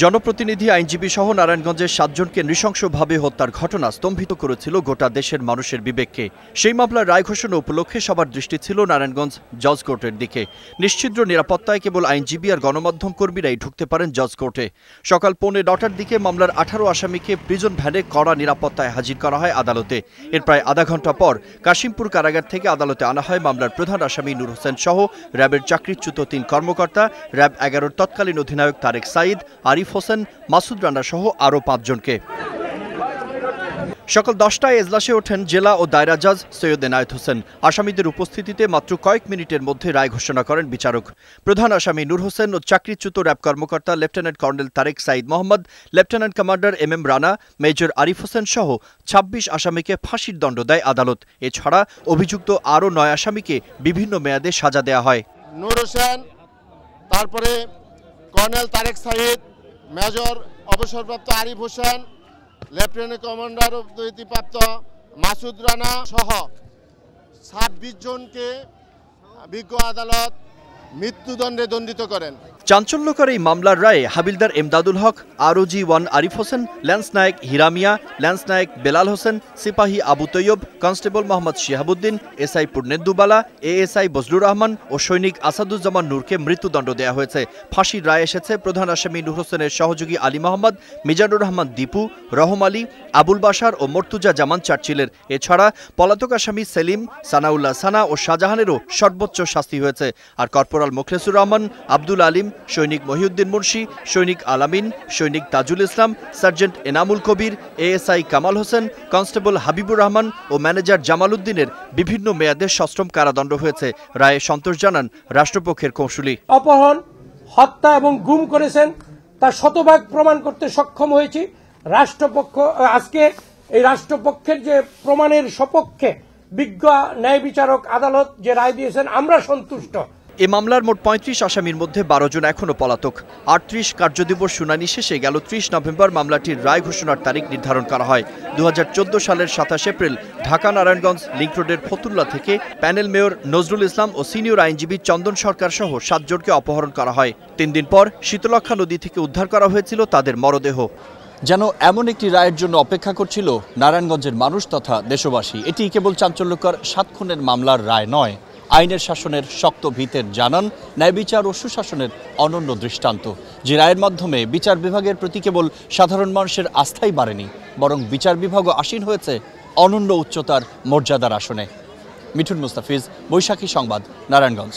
জনপ্রতিনিধি আইনজীবী সহ নারায়ণগঞ্জের সাতজনকে নৃশংসভাবে হত্যার ঘটনা স্তম্ভিত করেছিল গোটা দেশের মানুষের বিবেককে। সেই মামলার রায় ঘোষণা উপলক্ষে সবার দৃষ্টি ছিল নারায়ণগঞ্জ জজ কোর্টের দিকে। নিশ্চিদ্র নিরাপত্তায় কেবল আইনজীবী আর গণমাধ্যম কর্মীরাই ঢুকতে পারেন জজ কোর্টে। সকাল পৌনে নটার দিকে মামলার আঠারো আসামিকে প্রিজন ভ্যানে কড়া নিরাপত্তায় হাজির করা হয় আদালতে। এর প্রায় আধা ঘণ্টা পর কাশিমপুর কারাগার থেকে আদালতে আনা হয় মামলার প্রধান আসামি নূর হোসেন সহ র্যাবের চাকরিচ্যুত তিন কর্মকর্তা, র্যাব এগারোর তৎকালীন অধিনায়ক তারেক সাইদ আরিফ হোসেন, মাসুদ রানা সহ আরও পাঁচজনকে। সকাল দশটায় এজলাসে ওঠেন জেলা ও দায়রা জজ সৈয়দ এনায়েত হোসেন। আসামিদের উপস্থিতিতে মাত্র কয়েক মিনিটের মধ্যে রায় ঘোষণা করেন বিচারক। প্রধান আসামি নূর হোসেন ও চাকরিচ্যুত র্যাব কর্মকর্তা lieutenant colonel Tareq Sayeed Mohammad, lieutenant commander M M Rana, major Arif Hossain সহ ছাব্বিশ আসামিকে ফাঁসির দণ্ড দেয় আদালত। এছাড়া অভিযুক্ত আরও নয় আসামিকে বিভিন্ন মেয়াদে সাজা দেওয়া হয়। নূর হোসেন, তারপরে কর্নেল তারেক সাহিদ মেজর অবসরপ্রাপ্ত আরিফ হোসেন, লেফটেন্যান্ট কমান্ডার প্রাপ্ত মাসুদ রানা সহ ছাব্বিশ জনকে বিজ্ঞ আদালত মৃত্যুদণ্ডে দণ্ডিত করেন। চাঞ্চল্যকর এই মামলার রায়ে havildar Emdadul Haque ROG one Arif Hossain, lance naik Hiramia, lance naik Belal Hossain, সিপাহী Abu Taiyab, constable Mohammad Shihabuddin, SI Purnendubala, ASI Bazlur Rahman ও সৈনিক আসাদুজ্জামান নূরকে মৃত্যুদণ্ড দেওয়া হয়েছে। ফাঁসির রায় এসেছে প্রধান আসামি নূর হোসেনের সহযোগী আলী মোহাম্মদ, মিজানুর রহমান দীপু, রহম আলী, আবুল বাসার ও মর্তুজা জামান চার্চিলের। এছাড়া পলাতক আসামি সেলিম, সানাউল্লাহ সানা ও শাহজাহানেরও সর্বোচ্চ শাস্তি হয়েছে। আর কর্পোরাল মোখলেসুর রহমান, আব্দুল আলিম সৈনিক মহিউদ্দিন মুন্সি, সৈনিক আলামিন, সৈনিক Tajul Islam, sergeant Enamul Kabir, ASI Kamal Hossain, constable Habibur Rahman ও ম্যানেজার জামাল উদ্দিনের বিভিন্ন মেয়াদে সশ্রম কারাদণ্ড হয়েছে। রায়ে সন্তোষ জানান, রাষ্ট্রপক্ষের কৌশলী অপহরণ, হত্যা এবং গুম করেছেন তার শতভাগ প্রমাণ করতে সক্ষম হয়েছি। রাষ্ট্রপক্ষ, আজকে এই রাষ্ট্রপক্ষের যে প্রমাণের সপক্ষে বিজ্ঞ ন্যায় বিচারক আদালত যে রায় দিয়েছেন, আমরা সন্তুষ্ট। এ মামলার মোট পঁয়ত্রিশ আসামির মধ্যে বারো জন এখনও পলাতক। আটত্রিশ কার্যদিবস শুনানি শেষে গেল ত্রিশ নভেম্বর মামলাটির রায় ঘোষণার তারিখ নির্ধারণ করা হয়। দু হাজার চোদ্দ সালের সাতাশ এপ্রিল ঢাকা নারায়ণগঞ্জ লিংক রোডের ফতুল্লা থেকে প্যানেল মেয়র নজরুল ইসলাম ও সিনিয়র আইনজীবী চন্দন সরকার সহ সাতজনকে অপহরণ করা হয়। তিন দিন পর শীতলক্ষা নদী থেকে উদ্ধার করা হয়েছিল তাদের মরদেহ। যেন এমন একটি রায়ের জন্য অপেক্ষা করছিল নারায়ণগঞ্জের মানুষ তথা দেশবাসী, এটি কেবল চাঞ্চল্যকর সাত খুনের মামলার রায় নয়। আইনের শাসনের শক্ত ভিতের জানান, ন্যায় বিচার ও সুশাসনের অনন্য দৃষ্টান্ত। যে রায়ের মাধ্যমে বিচার বিভাগের প্রতি কেবল সাধারণ মানুষের আস্থাই বাড়েনি, বরং বিচার বিভাগও আসীন হয়েছে অনন্য উচ্চতার মর্যাদার আসনে। মিঠুন মুস্তাফিজ, বৈশাখী সংবাদ, নারায়ণগঞ্জ।